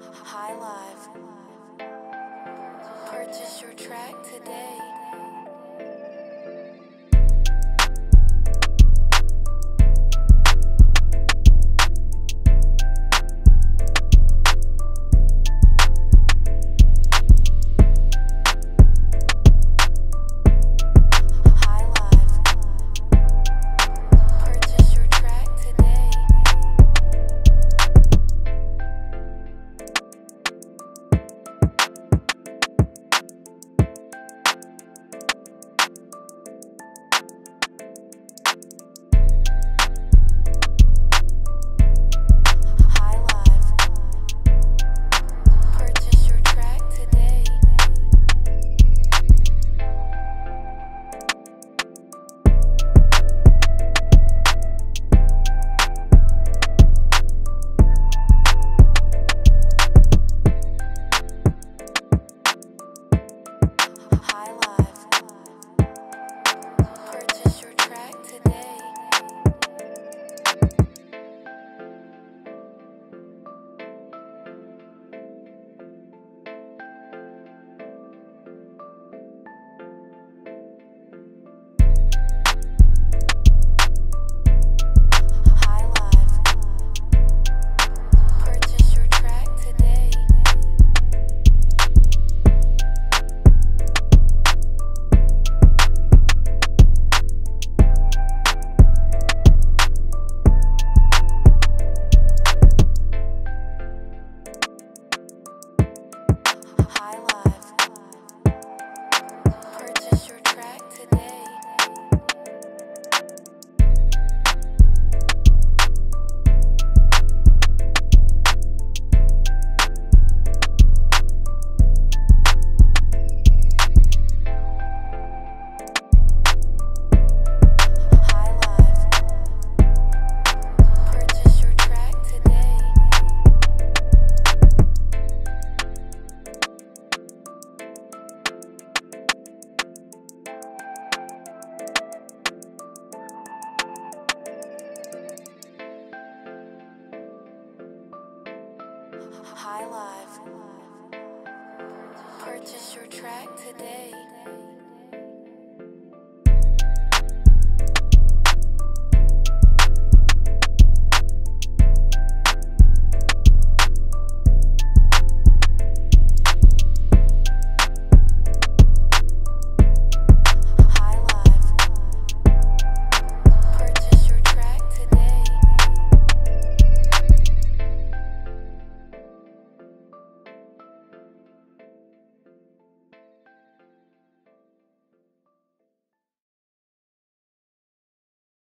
High Live. Purchase your track today. High Life. Purchase your track today.